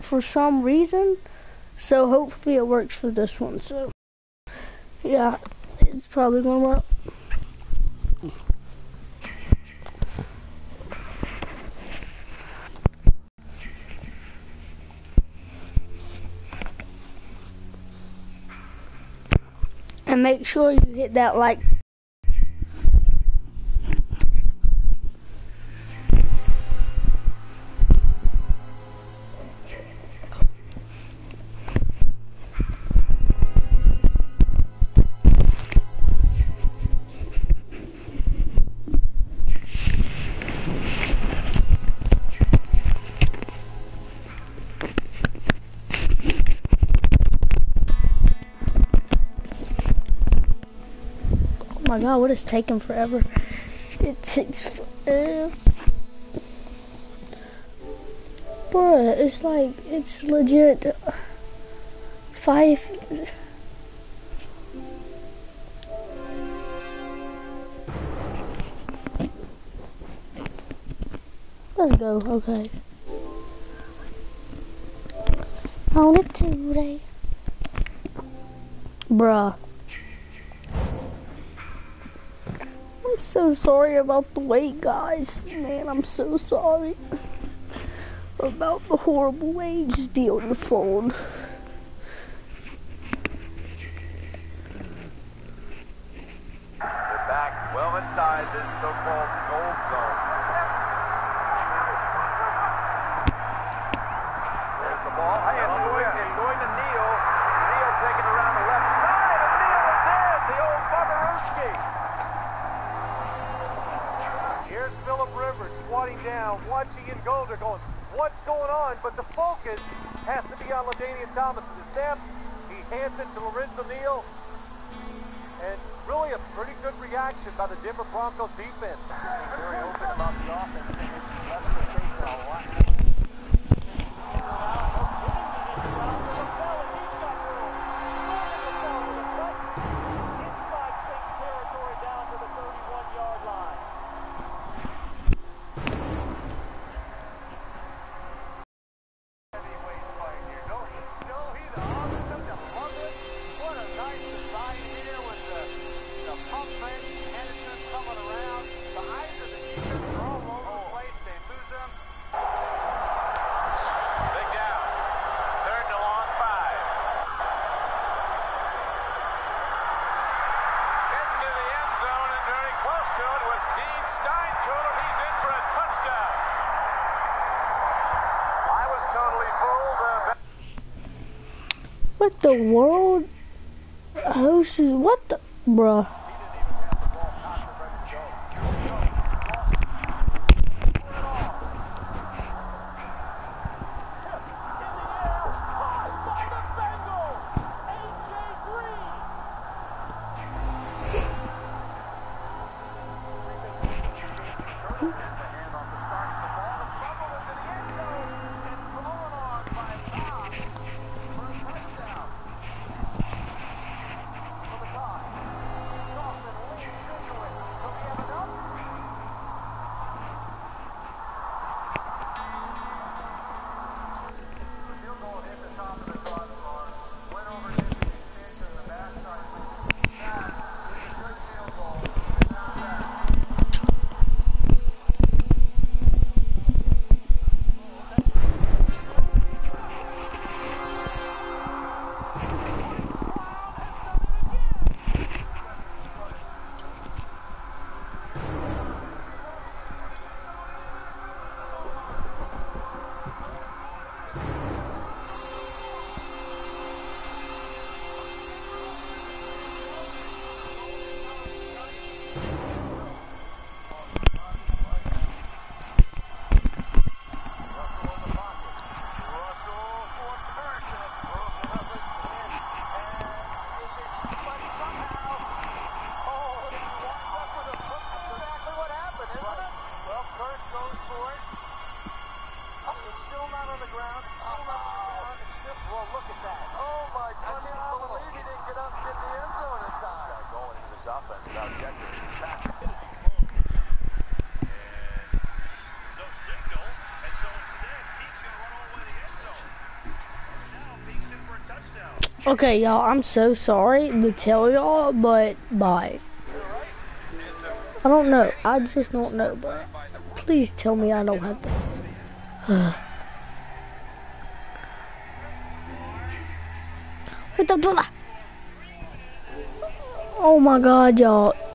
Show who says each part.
Speaker 1: for some reason. So hopefully it works for this one. So yeah, it's probably gonna work. And make sure you hit that like my god, what is taking forever? It takes uh, Bruh, it's like, it's legit five. Let's go, okay. On a Tuesday. Bruh. So sorry about the wait, guys. Man, I'm so sorry about the horrible way just be on the phone.
Speaker 2: They're back well inside this so-called gold zone. There's the ball. Hey, it's going, oh, it's going to Neal. Neal taking it around the left side, and Neal is in. The old Bobberooski. Philip Rivers squatting down, watching in goal. They're going, what's going on? But the focus has to be on LaDainian Thomas. The step, he hands it to Lorenzo Neal. And really a pretty good reaction by the Denver Broncos defense. Very open about the offense. What the
Speaker 1: world? Host is what the bruh? Okay, y'all, I'm so sorry to tell y'all, but bye. I don't know. I just don't know, but please tell me I don't have to. The? Oh my god, y'all.